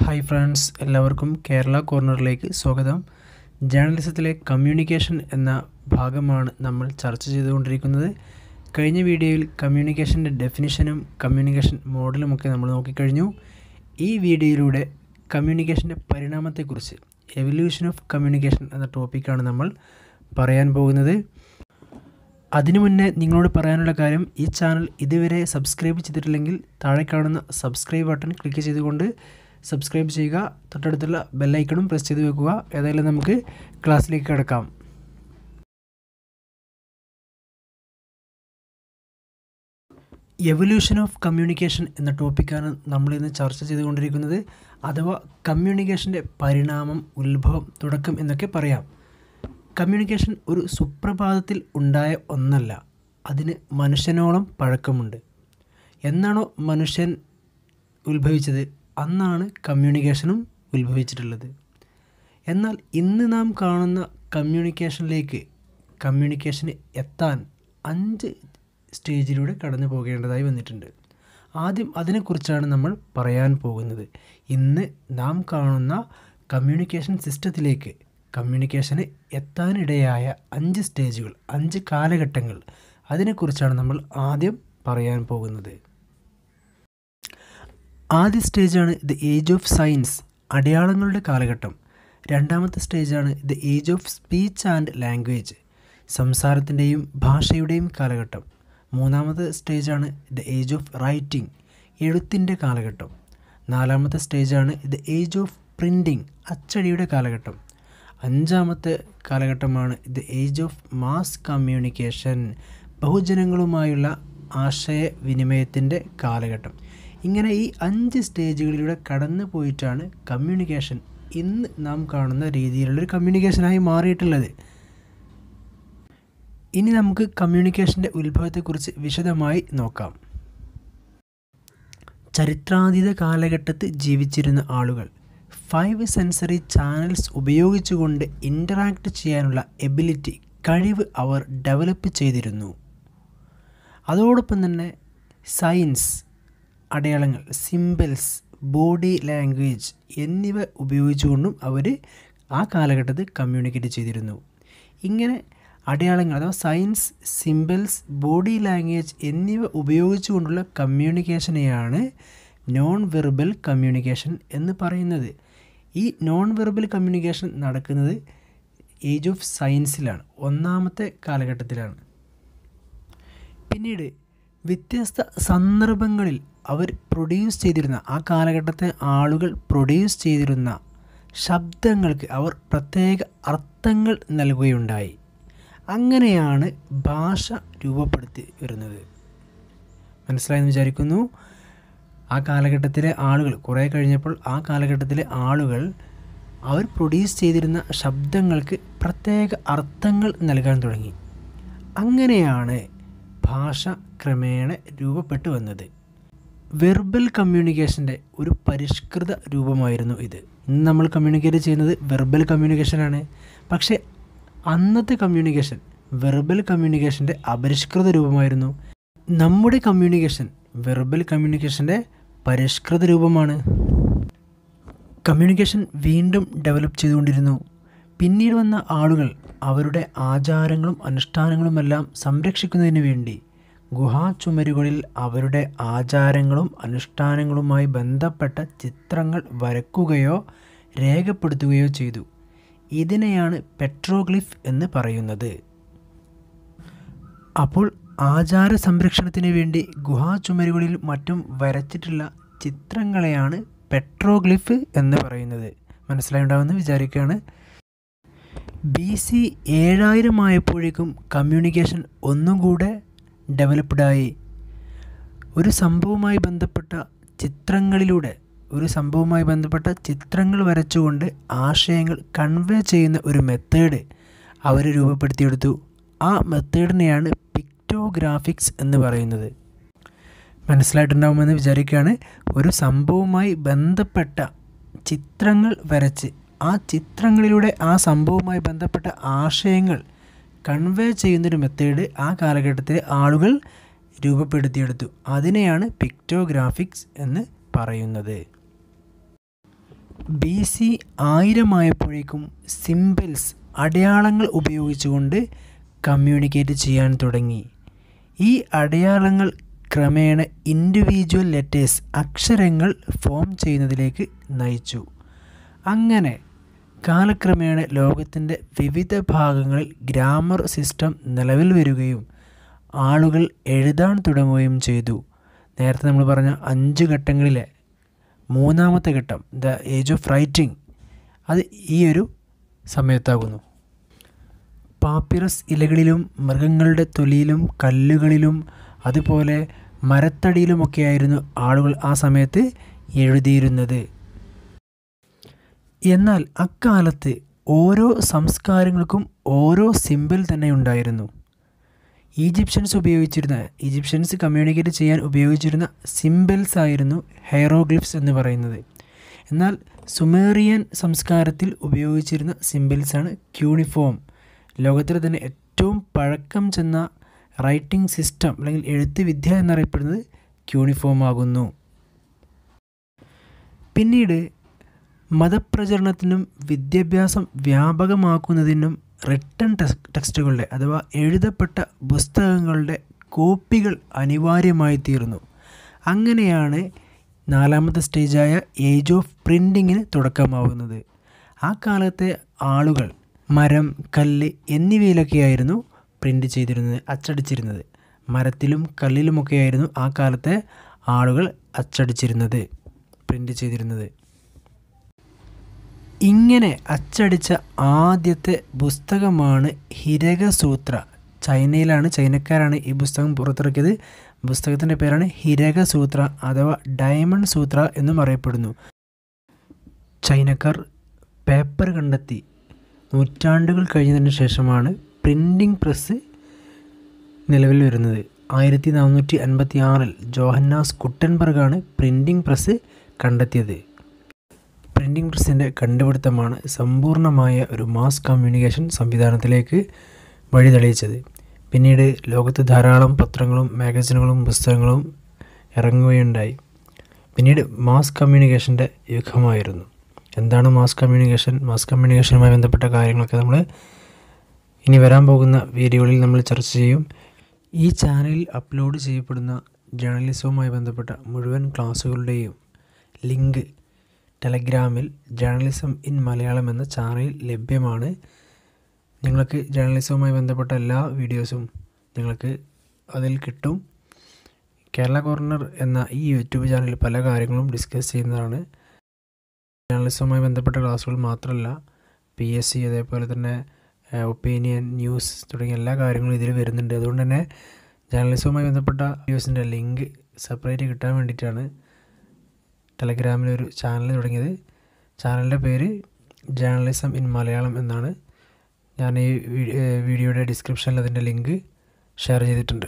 Hi friends എല്ലാവർക്കും കേരള കോർണറിലേക്ക് സ്വാഗതം. ജേർണലിസത്തിലെ communication എന്ന ഭാഗമാണ് നമ്മൾ ചർച്ച ചെയ്തുകൊണ്ടിരിക്കുന്നത്. കഴിഞ്ഞ വീഡിയോയിൽ കമ്മ്യൂണിക്കേഷന്റെ ഡെഫിനിഷനും കമ്മ്യൂണിക്കേഷൻ മോഡലുമൊക്കെ നമ്മൾ നോക്കിക്കഴിഞ്ഞു. ഈ വീഡിയോയിലൂടെ കമ്മ്യൂണിക്കേഷന്റെ പരിണാമത്തെക്കുറിച്ച് എവല്യൂഷൻ ഓഫ് കമ്മ്യൂണിക്കേഷൻ എന്ന ടോപ്പിക്കാണ് നമ്മൾ പറയാൻ പോകുന്നത്. അതിനു മുന്നേ നിങ്ങളോട് പറയാനുള്ള കാര്യം ഈ ചാനൽ ഇതുവരെ സബ്സ്ക്രൈബ് ചെയ്തിട്ടില്ലെങ്കിൽ താഴെ കാണുന്ന സബ്സ്ക്രൈബ് ബട്ടൺ ക്ലിക്ക് ചെയ്തുകൊണ്ട് സബ്സ്ക്രൈബ് ചെയ്യുക തൊട്ടടുത്തുള്ള ബെല്ലൈക്കണും പ്രസ് ചെയ്ത് വെക്കുക. ഏതായാലും നമുക്ക് ക്ലാസ്സിലേക്ക് കിടക്കാം. എവല്യൂഷൻ ഓഫ് കമ്മ്യൂണിക്കേഷൻ എന്ന ടോപ്പിക്കാണ് നമ്മളിന്ന് ചർച്ച ചെയ്തുകൊണ്ടിരിക്കുന്നത്. അഥവാ കമ്മ്യൂണിക്കേഷന്റെ പരിണാമം ഉത്ഭവം തുടക്കം എന്നൊക്കെ പറയാം. കമ്മ്യൂണിക്കേഷൻ ഒരു സുപ്രഭാതത്തിൽ ഉണ്ടായ ഒന്നല്ല. അതിന് മനുഷ്യനോളം പഴക്കമുണ്ട്. എന്നാണോ മനുഷ്യൻ ഉത്ഭവിച്ചത്? അന്നാണ് കമ്മ്യൂണിക്കേഷനും ഉത്ഭവിച്ചിട്ടുള്ളത്. എന്നാൽ ഇന്ന് നാം കാണുന്ന കമ്മ്യൂണിക്കേഷനിലേക്ക് കമ്മ്യൂണിക്കേഷന് എത്താൻ അഞ്ച് സ്റ്റേജിലൂടെ കടന്നു പോകേണ്ടതായി വന്നിട്ടുണ്ട്. ആദ്യം അതിനെക്കുറിച്ചാണ് നമ്മൾ പറയാൻ പോകുന്നത്. ഇന്ന് നാം കാണുന്ന കമ്മ്യൂണിക്കേഷൻ സിസ്റ്റത്തിലേക്ക് കമ്മ്യൂണിക്കേഷന് എത്താനിടയായ അഞ്ച് സ്റ്റേജുകൾ അഞ്ച് കാലഘട്ടങ്ങൾ അതിനെക്കുറിച്ചാണ് നമ്മൾ ആദ്യം പറയാൻ പോകുന്നത്. ആദ്യ സ്റ്റേജാണ് ദ ഏജ് ഓഫ് സയൻസ് അടയാളങ്ങളുടെ കാലഘട്ടം. രണ്ടാമത്തെ സ്റ്റേജാണ് the age of speech and language സംസാരത്തിന്റെയും ഭാഷയുടെയും കാലഘട്ടം. മൂന്നാമത്തെ സ്റ്റേജാണ് ദ ഏജ് ഓഫ് റൈറ്റിംഗ് എഴുത്തിന്റെ കാലഘട്ടം. നാലാമത്തെ സ്റ്റേജാണ് ദ ഏജ് ഓഫ് പ്രിന്റിംഗ് അച്ചടിയുടെ കാലഘട്ടം. അഞ്ചാമത്തെ കാലഘട്ടമാണ് the age of mass communication ബഹുജനങ്ങളുമായുള്ള ആശയവിനിമയത്തിന്റെ കാലഘട്ടം. ഇങ്ങനെ ഈ അഞ്ച് സ്റ്റേജുകളിലൂടെ കടന്നു പോയിട്ടാണ് കമ്മ്യൂണിക്കേഷൻ ഇന്ന് നാം കാണുന്ന രീതിയിലുള്ളൊരു കമ്മ്യൂണിക്കേഷനായി മാറിയിട്ടുള്ളത്. ഇനി നമുക്ക് കമ്മ്യൂണിക്കേഷന്റെ ഉത്ഭവത്തെക്കുറിച്ച് വിശദമായി നോക്കാം. ചരിത്രാതീത കാലഘട്ടത്ത് ജീവിച്ചിരുന്ന ആളുകൾ ഫൈവ് സെൻസറി ചാനൽസ് ഉപയോഗിച്ചുകൊണ്ട് ഇന്ററാക്ട് ചെയ്യാനുള്ള എബിലിറ്റി കഴിവ് അവർ ഡെവലപ്പ് ചെയ്തിരുന്നു. അതോടൊപ്പം തന്നെ സയൻസ് അടയാളങ്ങൾ സിമ്പിൾസ് ബോഡി ലാംഗ്വേജ് എന്നിവ ഉപയോഗിച്ചുകൊണ്ടും അവർ ആ കാലഘട്ടത്തിൽ കമ്മ്യൂണിക്കേറ്റ് ചെയ്തിരുന്നു. ഇങ്ങനെ അടയാളങ്ങൾ അഥവാ സയൻസ് സിമ്പിൾസ് ബോഡി ലാംഗ്വേജ് എന്നിവ ഉപയോഗിച്ചുകൊണ്ടുള്ള കമ്മ്യൂണിക്കേഷനെയാണ് നോൺ വെർബൽ കമ്മ്യൂണിക്കേഷൻ എന്ന് പറയുന്നത്. ഈ നോൺ വെർബൽ കമ്മ്യൂണിക്കേഷൻ നടക്കുന്നത് ഏജ് ഓഫ് സയൻസിലാണ് ഒന്നാമത്തെ കാലഘട്ടത്തിലാണ്. പിന്നീട് വ്യത്യസ്ത സന്ദർഭങ്ങളിൽ അവർ പ്രൊഡ്യൂസ് ചെയ്തിരുന്ന ആ കാലഘട്ടത്തെ ആളുകൾ പ്രൊഡ്യൂസ് ചെയ്തിരുന്ന ശബ്ദങ്ങൾക്ക് അവർ പ്രത്യേക അർത്ഥങ്ങൾ നൽകുകയുണ്ടായി. അങ്ങനെയാണ് ഭാഷ രൂപപ്പെടുത്തി വരുന്നത് മനസ്സിലായെന്ന് വിചാരിക്കുന്നു? ആ കാലഘട്ടത്തിലെ ആളുകൾ കുറേ കഴിഞ്ഞപ്പോൾ ആ കാലഘട്ടത്തിലെ ആളുകൾ അവർ പ്രൊഡ്യൂസ് ചെയ്തിരുന്ന ശബ്ദങ്ങൾക്ക് പ്രത്യേക അർത്ഥങ്ങൾ നൽകാൻ തുടങ്ങി. അങ്ങനെയാണ് ഭാഷ ക്രമേണ രൂപപ്പെട്ടു വന്നത് വെർബൽ കമ്മ്യൂണിക്കേഷന്റെ ഒരു പരിഷ്കൃത രൂപമായിരുന്നു ഇത്. ഇന്ന് നമ്മൾ കമ്മ്യൂണിക്കേറ്റ് ചെയ്യുന്നത് വെർബൽ കമ്മ്യൂണിക്കേഷനാണ് പക്ഷേ അന്നത്തെ കമ്മ്യൂണിക്കേഷൻ വെർബൽ കമ്മ്യൂണിക്കേഷന്റെ അപരിഷ്കൃത രൂപമായിരുന്നു. നമ്മുടെ കമ്മ്യൂണിക്കേഷൻ വെർബൽ കമ്മ്യൂണിക്കേഷന്റെ പരിഷ്കൃത രൂപമാണ്. കമ്മ്യൂണിക്കേഷൻ വീണ്ടും ഡെവലപ്പ് ചെയ്തുകൊണ്ടിരുന്നു. പിന്നീട് വന്ന ആളുകൾ അവരുടെ ആചാരങ്ങളും അനുഷ്ഠാനങ്ങളുമെല്ലാം സംരക്ഷിക്കുന്നതിന് വേണ്ടി ഗുഹാചുമരുകളിൽ അവരുടെ ആചാരങ്ങളും അനുഷ്ഠാനങ്ങളുമായി ബന്ധപ്പെട്ട ചിത്രങ്ങൾ വരക്കുകയോ രേഖപ്പെടുത്തുകയോ ചെയ്തു. ഇതിനെയാണ് പെട്രോഗ്ലിഫ് എന്ന് പറയുന്നത്. അപ്പോൾ ആചാര സംരക്ഷണത്തിന് വേണ്ടി ഗുഹാചുമരുകളിൽ മറ്റും വരച്ചിട്ടുള്ള ചിത്രങ്ങളെയാണ് പെട്രോഗ്ലിഫ് എന്ന് പറയുന്നത്. മനസ്സിലായിട്ടുണ്ടാവുമെന്ന് വിചാരിക്കുകയാണ്. ബി സി ഏഴായിരം ആയപ്പോഴേക്കും കമ്മ്യൂണിക്കേഷൻ ഒന്നും ഡെവലപ്ഡായി ഒരു സംഭവവുമായി ബന്ധപ്പെട്ട ചിത്രങ്ങളിലൂടെ ഒരു സംഭവവുമായി ബന്ധപ്പെട്ട ചിത്രങ്ങൾ വരച്ചുകൊണ്ട് ആശയങ്ങൾ കൺവേ ചെയ്യുന്ന ഒരു മെത്തേഡ് അവർ രൂപപ്പെടുത്തിയെടുത്തു. ആ മെത്തേഡിനെയാണ് പിക്റ്റോഗ്രാഫിക്സ് എന്ന് പറയുന്നത്. മനസ്സിലായിട്ടുണ്ടാവുമെന്ന് വിചാരിക്കുകയാണ്. ഒരു സംഭവവുമായി ബന്ധപ്പെട്ട ചിത്രങ്ങൾ വരച്ച് ആ ചിത്രങ്ങളിലൂടെ ആ സംഭവവുമായി ബന്ധപ്പെട്ട ആശയങ്ങൾ കൺവേ ചെയ്യുന്നൊരു മെത്തേഡ് ആ കാലഘട്ടത്തിലെ ആളുകൾ രൂപപ്പെടുത്തിയെടുത്തു. അതിനെയാണ് പിക്റ്റോഗ്രാഫിക്സ് എന്ന് പറയുന്നത്. ബി സി ആയിരമായപ്പോഴേക്കും സിമ്പിൾസ് അടയാളങ്ങൾ ഉപയോഗിച്ചുകൊണ്ട് കമ്മ്യൂണിക്കേറ്റ് ചെയ്യാൻ തുടങ്ങി. ഈ അടയാളങ്ങൾ ക്രമേണ ഇൻഡിവിജ്വൽ ലെറ്റേഴ്സ് അക്ഷരങ്ങൾ ഫോം ചെയ്യുന്നതിലേക്ക് നയിച്ചു. അങ്ങനെ കാലക്രമേണ ലോകത്തിന്റെ വിവിധ ഭാഗങ്ങളിൽ ഗ്രാമർ സിസ്റ്റം നിലവിൽ വരികയും ആളുകൾ എഴുതാൻ തുടങ്ങുകയും ചെയ്തു. നേരത്തെ നമ്മൾ പറഞ്ഞ അഞ്ച് ഘട്ടങ്ങളിലെ മൂന്നാമത്തെ ഘട്ടം ദ ഏജ് ഓഫ് റൈറ്റിംഗ് അത് ഈ ഒരു സമയത്താകുന്നു. പാപ്പിറസ് ഇലകളിലും മൃഗങ്ങളുടെ തൊലിയിലും കല്ലുകളിലും അതുപോലെ മരത്തടിയിലുമൊക്കെയായിരുന്നു ആളുകൾ ആ സമയത്ത് എഴുതിയിരുന്നത്. എന്നാൽ അക്കാലത്ത് ഓരോ സംസ്കാരങ്ങൾക്കും ഓരോ സിമ്പിൾ തന്നെ ഉണ്ടായിരുന്നു. ഈജിപ്ഷ്യൻസ് ഉപയോഗിച്ചിരുന്ന ഈജിപ്ഷ്യൻസ് കമ്മ്യൂണിക്കേറ്റ് ചെയ്യാൻ ഉപയോഗിച്ചിരുന്ന സിമ്പിൾസ് ആയിരുന്നു ഹെയറോഗ്ലിഫ്സ് എന്ന് പറയുന്നത്. എന്നാൽ സുമേറിയൻ സംസ്കാരത്തിൽ ഉപയോഗിച്ചിരുന്ന സിമ്പിൾസാണ് ക്യൂണിഫോം ലോകത്തിലെ തന്നെ ഏറ്റവും പഴക്കം ചെന്ന റൈറ്റിംഗ് സിസ്റ്റം അല്ലെങ്കിൽ എഴുത്ത് വിദ്യ എന്നറിയപ്പെടുന്നത് ക്യൂണിഫോം ആകുന്നു. പിന്നീട് മതപ്രചരണത്തിനും വിദ്യാഭ്യാസം വ്യാപകമാക്കുന്നതിനും റിട്ടൺ ടെക്സ്റ്റുകളുടെ അഥവാ എഴുതപ്പെട്ട പുസ്തകങ്ങളുടെ കോപ്പികൾ അനിവാര്യമായി തീർന്നു അങ്ങനെയാണ് നാലാമത്തെ സ്റ്റേജായ ഏജ് ഓഫ് പ്രിന്റിങ്ങിന് തുടക്കമാവുന്നത്. ആ കാലത്തെ ആളുകൾ മരം കല്ല് എന്നിവയിലൊക്കെയായിരുന്നു പ്രിന്റ് ചെയ്തിരുന്നത് അച്ചടിച്ചിരുന്നത്. മരത്തിലും കല്ലിലുമൊക്കെയായിരുന്നു ആ കാലത്തെ ആളുകൾ അച്ചടിച്ചിരുന്നത് പ്രിന്റ് ചെയ്തിരുന്നത്. ഇങ്ങനെ അച്ചടിച്ച ആദ്യത്തെ പുസ്തകമാണ് ഹിരകസൂത്ര. ചൈനയിലാണ് ചൈനക്കാരാണ് ഈ പുസ്തകം പുറത്തിറക്കിയത്. പുസ്തകത്തിന്റെ പേരാണ് ഹിരകസൂത്ര അഥവാ ഡയമണ്ട് സൂത്ര എന്നും അറിയപ്പെടുന്നു. ചൈനക്കാർ പേപ്പർ കണ്ടെത്തി. നൂറ്റാണ്ടുകൾ കഴിഞ്ഞതിന് ശേഷമാണ് പ്രിന്റിംഗ് പ്രസ് നിലവിൽ വരുന്നത്. ആയിരത്തി നാനൂറ്റി അൻപത്തി ആറിൽ ജോഹന്നാസ് കുട്ടൻബർഗാണ് പ്രിന്റിംഗ് പ്രസ് കണ്ടെത്തിയത്. പ്രിന്റിംഗ് പ്രസ്സിന്റെ കണ്ടുപിടുത്തമാണ് സമ്പൂർണമായ ഒരു മാസ് കമ്മ്യൂണിക്കേഷൻ സംവിധാനത്തിലേക്ക് വഴി തെളിയിച്ചത് പിന്നീട് ലോകത്ത് ധാരാളം പത്രങ്ങളും മാഗസിനുകളും പുസ്തകങ്ങളും ഇറങ്ങുകയുണ്ടായി. പിന്നീട് മാസ് കമ്മ്യൂണിക്കേഷന്റെ യുഗമായിരുന്നു. എന്താണ് മാസ് കമ്മ്യൂണിക്കേഷൻ മാസ് കമ്മ്യൂണിക്കേഷനുമായി ബന്ധപ്പെട്ട കാര്യങ്ങളൊക്കെ നമ്മൾ ഇനി വരാൻ പോകുന്ന വീഡിയോകളിൽ നമ്മൾ ചർച്ച ചെയ്യും. ഈ ചാനലിൽ അപ്ലോഡ് ചെയ്യപ്പെടുന്ന ജേർണലിസവുമായി ബന്ധപ്പെട്ട മുഴുവൻ ക്ലാസ്സുകളുടെയും ലിങ്ക് ടെലഗ്രാമിൽ ജേർണലിസം ഇൻ മലയാളം എന്ന ചാനൽ ലഭ്യമാണ്. നിങ്ങൾക്ക് ജേർണലിസവുമായി ബന്ധപ്പെട്ട എല്ലാ വീഡിയോസും നിങ്ങൾക്ക് അതിൽ കിട്ടും. കേരള കോർണർ എന്ന ഈ യൂട്യൂബ് ചാനലിൽ പല കാര്യങ്ങളും ഡിസ്കസ് ചെയ്യുന്നതാണ്. ജേർണലിസവുമായി ബന്ധപ്പെട്ട ക്ലാസ്സുകൾ മാത്രമല്ല പി എസ് സി അതേപോലെ തന്നെ ഒപ്പീനിയൻ ന്യൂസ് തുടങ്ങിയ എല്ലാ കാര്യങ്ങളും ഇതിൽ വരുന്നുണ്ട്. അതുകൊണ്ട് തന്നെ ജേർണലിസവുമായി ബന്ധപ്പെട്ട വീഡിയോസിന്റെ ലിങ്ക് സെപ്പറേറ്റ് കിട്ടാൻ വേണ്ടിയിട്ടാണ് ടെലഗ്രാമിൽ ഒരു ചാനൽ തുടങ്ങിയത്. ചാനലിന്റെ പേര് ജേർണലിസം ഇൻ മലയാളം എന്നാണ്. ഞാൻ ഈ വീഡിയോയുടെ ഡിസ്ക്രിപ്ഷനിൽ അതിന്റെ ലിങ്ക് ഷെയർ ചെയ്തിട്ടുണ്ട്.